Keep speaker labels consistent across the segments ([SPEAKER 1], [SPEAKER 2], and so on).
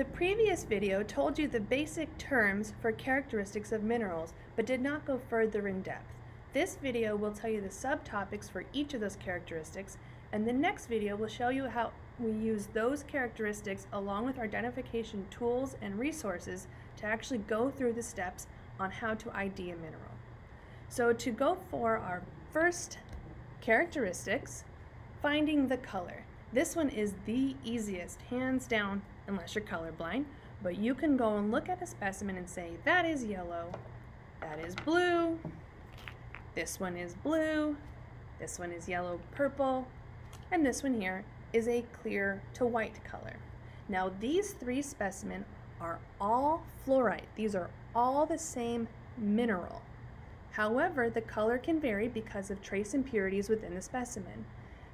[SPEAKER 1] The previous video told you the basic terms for characteristics of minerals, but did not go further in depth. This video will tell you the subtopics for each of those characteristics, and the next video will show you how we use those characteristics along with our identification tools and resources to actually go through the steps on how to ID a mineral. So to go for our first characteristics, finding the color. This one is the easiest, hands down, unless you're colorblind, but you can go and look at a specimen and say, that is yellow, that is blue, this one is blue, this one is yellow purple, and this one here is a clear to white color. Now these three specimens are all fluorite. These are all the same mineral. However, the color can vary because of trace impurities within the specimen.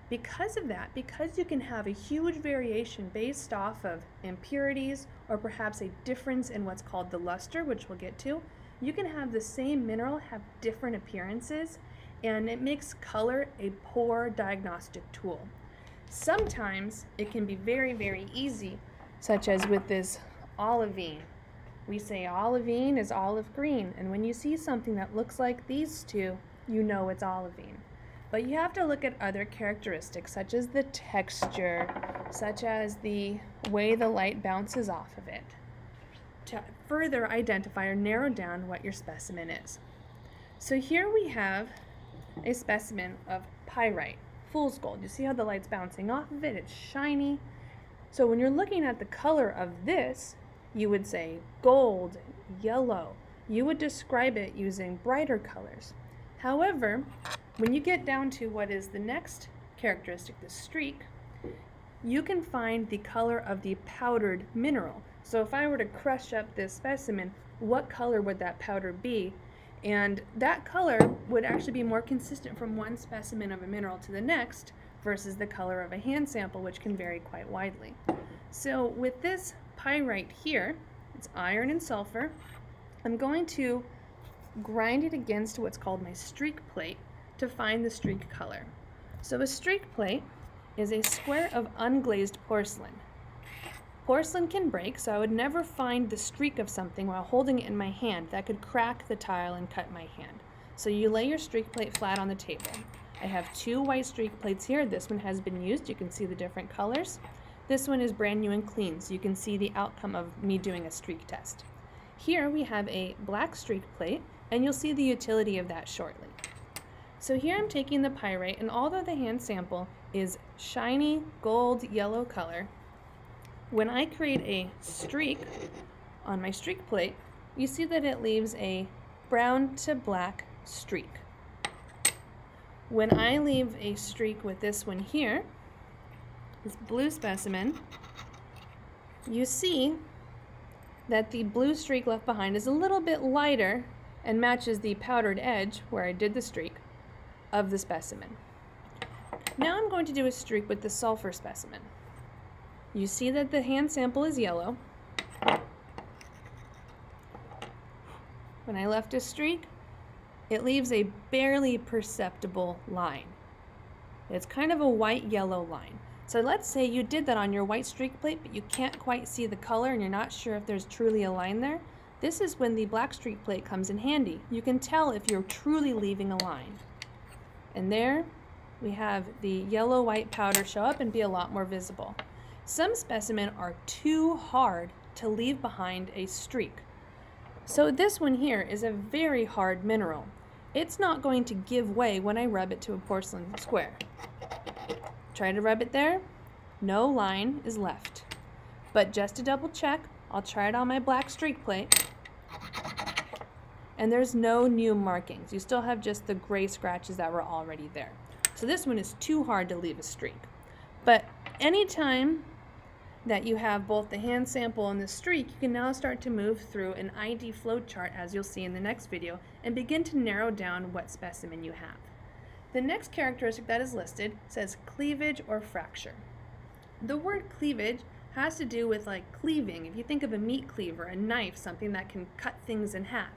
[SPEAKER 1] Because of that, because you can have a huge variation based off of impurities or perhaps a difference in what's called the luster, which we'll get to, you can have the same mineral have different appearances and it makes color a poor diagnostic tool. Sometimes it can be very, very easy, such as with this olivine. We say olivine is olive green, and when you see something that looks like these two, you know it's olivine. But you have to look at other characteristics, such as the texture, such as the way the light bounces off of it, to further identify or narrow down what your specimen is. So here we have a specimen of pyrite fool's gold. You see how the light's bouncing off of it? It's shiny. So when you're looking at the color of this, you would say gold, yellow. You would describe it using brighter colors. However, when you get down to what is the next characteristic, the streak, you can find the color of the powdered mineral. So if I were to crush up this specimen, what color would that powder be? And that color would actually be more consistent from one specimen of a mineral to the next versus the color of a hand sample, which can vary quite widely. So with this pyrite here, it's iron and sulfur, I'm going to grind it against what's called my streak plate to find the streak color. So a streak plate is a square of unglazed porcelain. Porcelain can break, so I would never find the streak of something while holding it in my hand that could crack the tile and cut my hand. So you lay your streak plate flat on the table. I have two white streak plates here. This one has been used. You can see the different colors. This one is brand new and clean, so you can see the outcome of me doing a streak test. Here we have a black streak plate, and you'll see the utility of that shortly. So here I'm taking the pyrite, and although the hand sample is shiny gold yellow color, when I create a streak on my streak plate, you see that it leaves a brown to black streak. When I leave a streak with this one here, this blue specimen, you see that the blue streak left behind is a little bit lighter and matches the powdered edge where I did the streak of the specimen. Now I'm going to do a streak with the sulfur specimen. You see that the hand sample is yellow. When I left a streak, it leaves a barely perceptible line. It's kind of a white-yellow line. So let's say you did that on your white streak plate, but you can't quite see the color and you're not sure if there's truly a line there. This is when the black streak plate comes in handy. You can tell if you're truly leaving a line. And there we have the yellow-white powder show up and be a lot more visible. Some specimens are too hard to leave behind a streak. So this one here is a very hard mineral. It's not going to give way when I rub it to a porcelain square. Try to rub it there, no line is left. But just to double check, I'll try it on my black streak plate. And there's no new markings. You still have just the gray scratches that were already there. So this one is too hard to leave a streak. But anytime that you have both the hand sample and the streak, you can now start to move through an ID flowchart as you'll see in the next video and begin to narrow down what specimen you have. The next characteristic that is listed says cleavage or fracture. The word cleavage has to do with like cleaving. If you think of a meat cleaver, a knife, something that can cut things in half.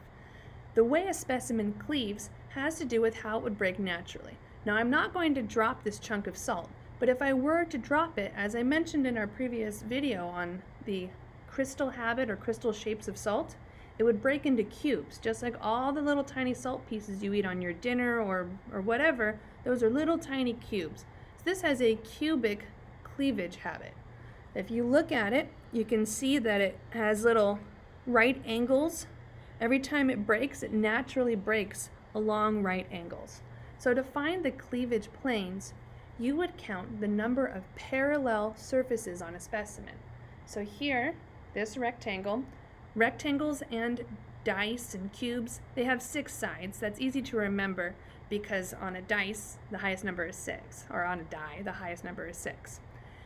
[SPEAKER 1] The way a specimen cleaves has to do with how it would break naturally. Now I'm not going to drop this chunk of salt, but if I were to drop it, as I mentioned in our previous video on the crystal habit or crystal shapes of salt, it would break into cubes, just like all the little tiny salt pieces you eat on your dinner or, or whatever. Those are little tiny cubes. So this has a cubic cleavage habit. If you look at it, you can see that it has little right angles. Every time it breaks, it naturally breaks along right angles. So to find the cleavage planes, you would count the number of parallel surfaces on a specimen. So here, this rectangle, rectangles and dice and cubes, they have six sides. That's easy to remember because on a dice, the highest number is six, or on a die, the highest number is six.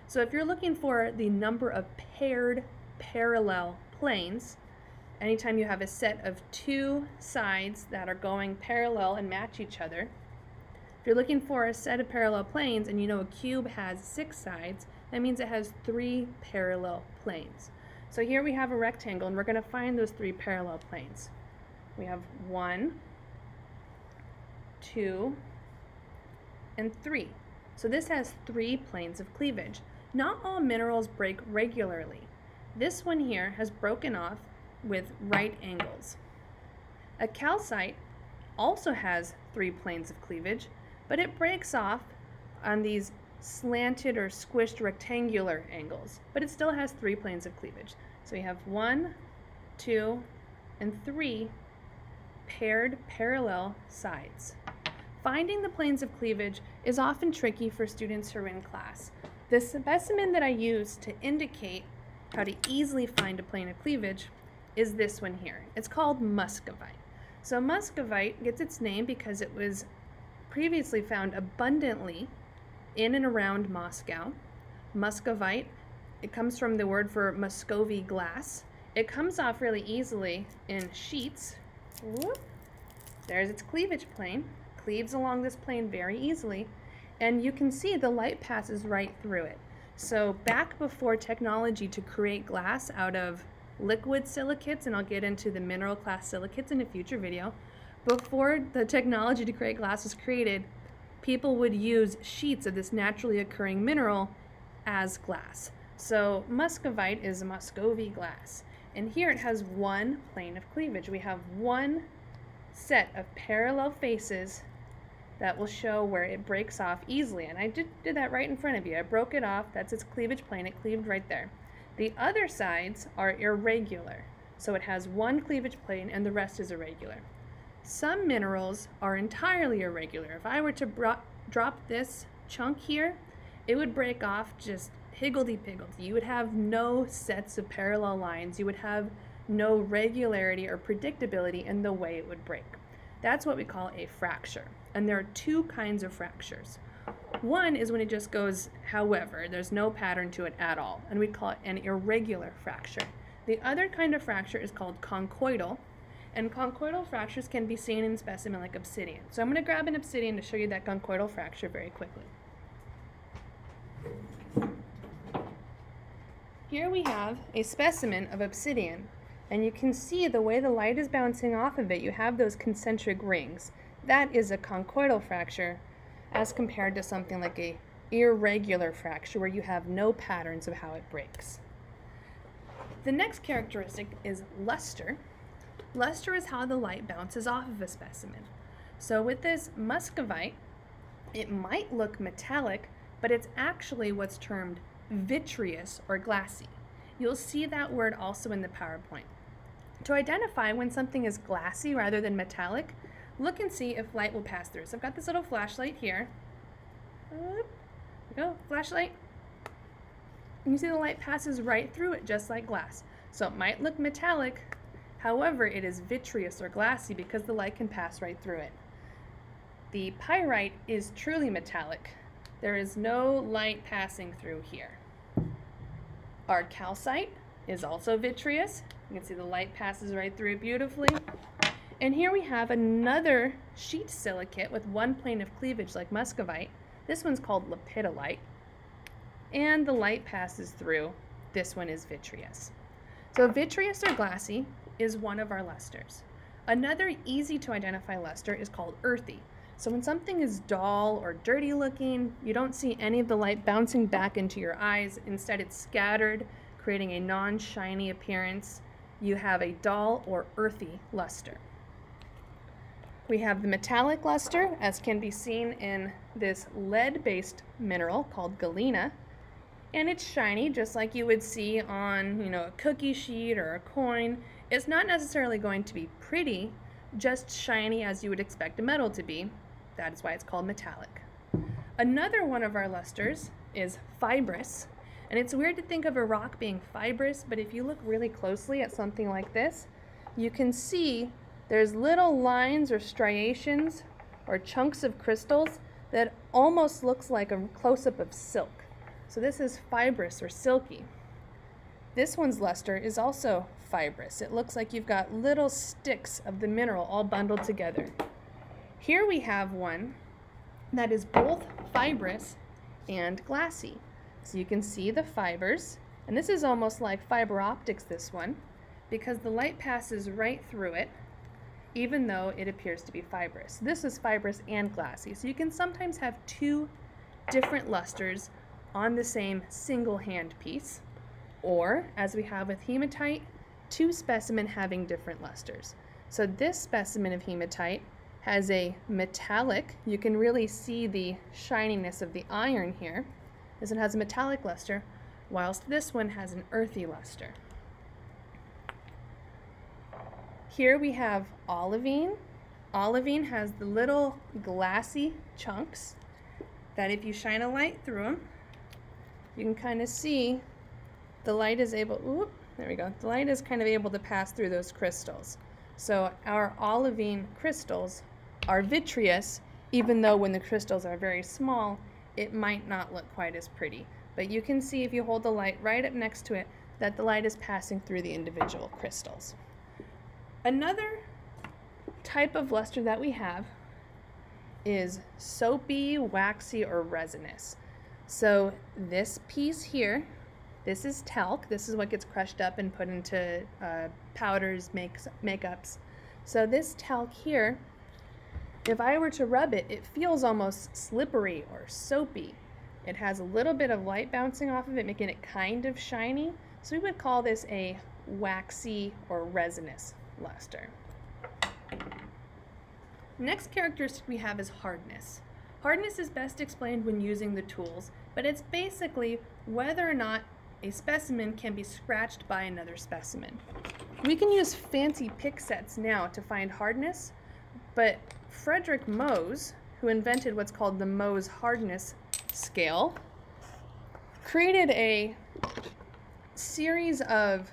[SPEAKER 1] So if you're looking for the number of paired parallel planes, anytime you have a set of two sides that are going parallel and match each other, if you're looking for a set of parallel planes and you know a cube has six sides, that means it has three parallel planes. So here we have a rectangle and we're going to find those three parallel planes. We have one, two, and three. So this has three planes of cleavage. Not all minerals break regularly. This one here has broken off with right angles. A calcite also has three planes of cleavage, but it breaks off on these slanted or squished rectangular angles, but it still has three planes of cleavage. So we have one, two, and three paired parallel sides. Finding the planes of cleavage is often tricky for students who are in class. The specimen that I use to indicate how to easily find a plane of cleavage is this one here. It's called muscovite. So muscovite gets its name because it was previously found abundantly in and around Moscow. Muscovite, it comes from the word for Muscovy glass. It comes off really easily in sheets. Whoop. There's its cleavage plane. Cleaves along this plane very easily. And you can see the light passes right through it. So back before technology to create glass out of liquid silicates, and I'll get into the mineral class silicates in a future video, before the technology to create glass was created, people would use sheets of this naturally occurring mineral as glass. So muscovite is a Muscovy glass. And here it has one plane of cleavage. We have one set of parallel faces that will show where it breaks off easily. And I did, did that right in front of you. I broke it off. That's its cleavage plane. It cleaved right there. The other sides are irregular. So it has one cleavage plane and the rest is irregular. Some minerals are entirely irregular. If I were to drop this chunk here, it would break off just higgledy-piggledy. You would have no sets of parallel lines. You would have no regularity or predictability in the way it would break. That's what we call a fracture. And there are two kinds of fractures. One is when it just goes however, there's no pattern to it at all, and we call it an irregular fracture. The other kind of fracture is called conchoidal, and conchoidal fractures can be seen in specimen like obsidian. So I'm going to grab an obsidian to show you that conchoidal fracture very quickly. Here we have a specimen of obsidian, and you can see the way the light is bouncing off of it, you have those concentric rings. That is a conchoidal fracture as compared to something like a irregular fracture where you have no patterns of how it breaks. The next characteristic is luster, Luster is how the light bounces off of a specimen. So with this muscovite, it might look metallic, but it's actually what's termed vitreous or glassy. You'll see that word also in the PowerPoint. To identify when something is glassy rather than metallic, look and see if light will pass through. So I've got this little flashlight here. There we go, flashlight. You see the light passes right through it just like glass. So it might look metallic, However, it is vitreous or glassy because the light can pass right through it. The pyrite is truly metallic. There is no light passing through here. Our calcite is also vitreous. You can see the light passes right through it beautifully. And here we have another sheet silicate with one plane of cleavage like muscovite. This one's called lepidolite. And the light passes through. This one is vitreous. So vitreous or glassy is one of our lusters. Another easy to identify luster is called earthy. So when something is dull or dirty looking, you don't see any of the light bouncing back into your eyes. Instead, it's scattered, creating a non-shiny appearance. You have a dull or earthy luster. We have the metallic luster, as can be seen in this lead-based mineral called galena. And it's shiny, just like you would see on, you know, a cookie sheet or a coin. It's not necessarily going to be pretty, just shiny as you would expect a metal to be. That is why it's called metallic. Another one of our lusters is fibrous. And it's weird to think of a rock being fibrous, but if you look really closely at something like this, you can see there's little lines or striations or chunks of crystals that almost looks like a close-up of silk. So this is fibrous or silky. This one's luster is also fibrous. It looks like you've got little sticks of the mineral all bundled together. Here we have one that is both fibrous and glassy. So you can see the fibers, and this is almost like fiber optics, this one, because the light passes right through it even though it appears to be fibrous. This is fibrous and glassy, so you can sometimes have two different lusters on the same single hand piece, or, as we have with hematite, two specimen having different lusters. So this specimen of hematite has a metallic, you can really see the shininess of the iron here, as it has a metallic luster, whilst this one has an earthy luster. Here we have olivine. Olivine has the little glassy chunks that if you shine a light through them, you can kind of see the light is able, there we go, the light is kind of able to pass through those crystals. So our olivine crystals are vitreous, even though when the crystals are very small, it might not look quite as pretty. But you can see if you hold the light right up next to it that the light is passing through the individual crystals. Another type of luster that we have is soapy, waxy, or resinous. So this piece here, this is talc. This is what gets crushed up and put into uh, powders, makes, makeups. So this talc here, if I were to rub it, it feels almost slippery or soapy. It has a little bit of light bouncing off of it, making it kind of shiny. So we would call this a waxy or resinous luster. Next characteristic we have is hardness. Hardness is best explained when using the tools, but it's basically whether or not a specimen can be scratched by another specimen. We can use fancy pick sets now to find hardness, but Frederick Mohs, who invented what's called the Mohs hardness scale, created a series of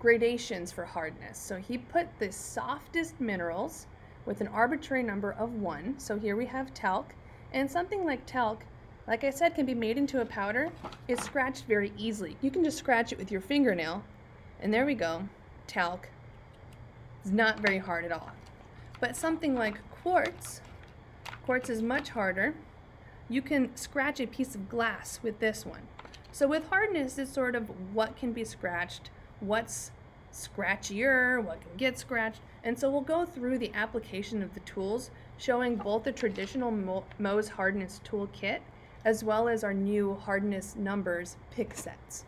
[SPEAKER 1] gradations for hardness. So he put the softest minerals with an arbitrary number of 1. So here we have talc. And something like talc, like I said, can be made into a powder. It's scratched very easily. You can just scratch it with your fingernail. And there we go. Talc is not very hard at all. But something like quartz, quartz is much harder. You can scratch a piece of glass with this one. So with hardness, it's sort of what can be scratched what's scratchier, what can get scratched. And so we'll go through the application of the tools, showing both the traditional Mohs hardness toolkit as well as our new hardness numbers pick sets.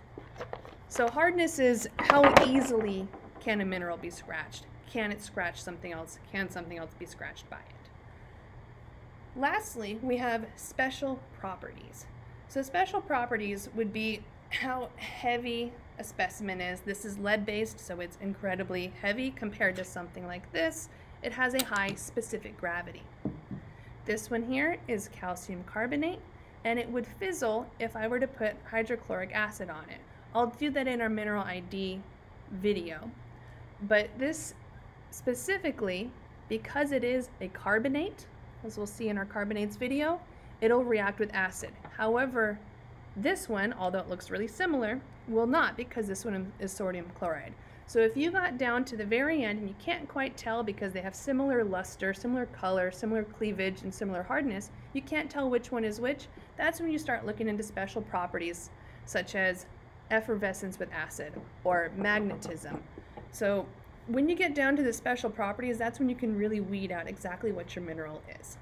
[SPEAKER 1] So hardness is how easily can a mineral be scratched? Can it scratch something else? Can something else be scratched by it? Lastly, we have special properties. So special properties would be how heavy a specimen is. This is lead based, so it's incredibly heavy compared to something like this. It has a high specific gravity. This one here is calcium carbonate, and it would fizzle if I were to put hydrochloric acid on it. I'll do that in our mineral ID video. But this specifically, because it is a carbonate, as we'll see in our carbonates video, it'll react with acid. However, this one, although it looks really similar, will not because this one is sodium chloride. So if you got down to the very end and you can't quite tell because they have similar luster, similar color, similar cleavage, and similar hardness, you can't tell which one is which, that's when you start looking into special properties such as effervescence with acid or magnetism. So when you get down to the special properties, that's when you can really weed out exactly what your mineral is.